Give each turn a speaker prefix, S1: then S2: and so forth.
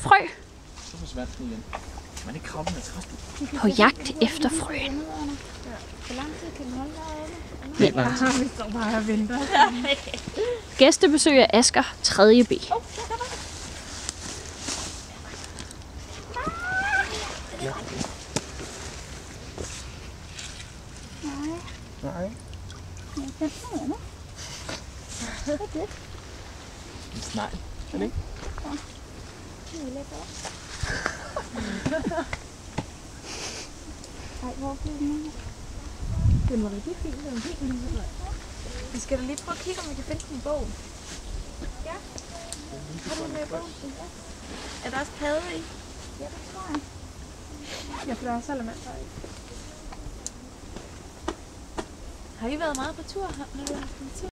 S1: frø
S2: Så forsvandt den igen. Man ikke kravle med træst.
S1: på jagt efter frøen.
S3: Hvor lang tid kan den holde derude?
S2: Helt langt.
S3: Vi står bare og venter.
S1: Gæstebesøg af Asker 3. B.
S2: Nej. En snegl. Er det ikke?
S3: Ej, hvor blev den af? Den var rigtig fin. Den var helt lille. Vi skal da lige prøve at kigge, om vi kan finde den i bogen. Ja. Har du den med i bogen? Ja. Er der også padde i? Ja, det tror jeg. Ja, for der er salamander i. Har I været meget på tur? Har, når du har haft en tur?